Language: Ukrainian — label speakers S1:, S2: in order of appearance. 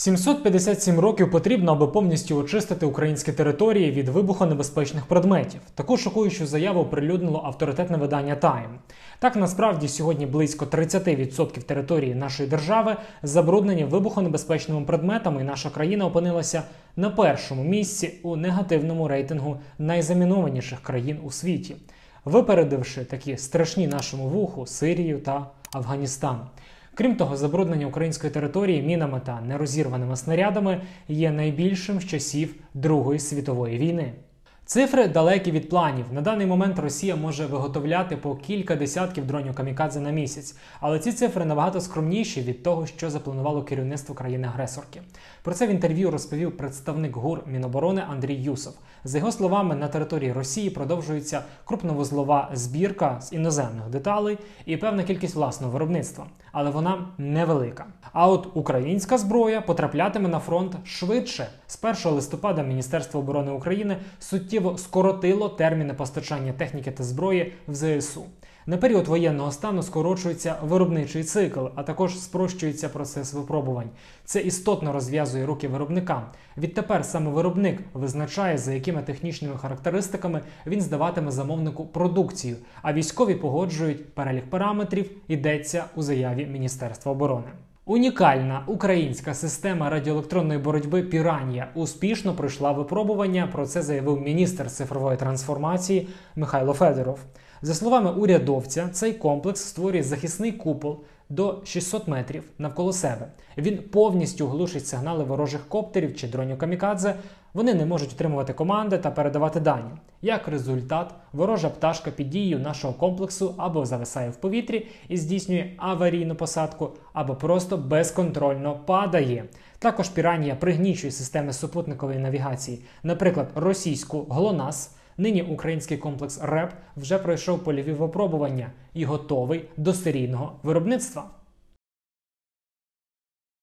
S1: 757 років потрібно, аби повністю очистити українські території від вибухонебезпечних предметів. Таку шокуючу заяву оприлюднило авторитетне видання Time. Так насправді сьогодні близько 30% території нашої держави забруднені вибухонебезпечними предметами, і наша країна опинилася на першому місці у негативному рейтингу найзамінованіших країн у світі, випередивши такі страшні нашому вуху Сирію та Афганістан. Крім того, забруднення української території мінами та нерозірваними снарядами є найбільшим з часів Другої світової війни. Цифри далекі від планів. На даний момент Росія може виготовляти по кілька десятків дронів камікадзе на місяць, але ці цифри набагато скромніші від того, що запланувало керівництво країни-агресорки. Про це в інтерв'ю розповів представник ГУР Міноборони Андрій Юсов. За його словами, на території Росії продовжується крупновузлова збірка з іноземних деталей і певна кількість власного виробництва, але вона невелика. А от українська зброя потраплятиме на фронт швидше. З 1 листопада Міністерство оборони України суттєво скоротило терміни постачання техніки та зброї в ЗСУ. На період воєнного стану скорочується виробничий цикл, а також спрощується процес випробувань. Це істотно розв'язує руки виробникам. Відтепер саме виробник визначає, за якими технічними характеристиками він здаватиме замовнику продукцію, а військові погоджують перелік параметрів, йдеться у заяві Міністерства оборони. Унікальна українська система радіоелектронної боротьби Піранія успішно пройшла випробування. Про це заявив міністр цифрової трансформації Михайло Федоров. За словами урядовця, цей комплекс створює захисний купол до 600 метрів навколо себе. Він повністю глушить сигнали ворожих коптерів чи дронів камікадзе. Вони не можуть отримувати команди та передавати дані. Як результат, ворожа пташка під дією нашого комплексу або зависає в повітрі і здійснює аварійну посадку, або просто безконтрольно падає. Також піранія пригнічує системи супутникової навігації, наприклад, російську ГЛОНАС. Нині український комплекс РЕП вже пройшов польові випробування і готовий до серійного виробництва.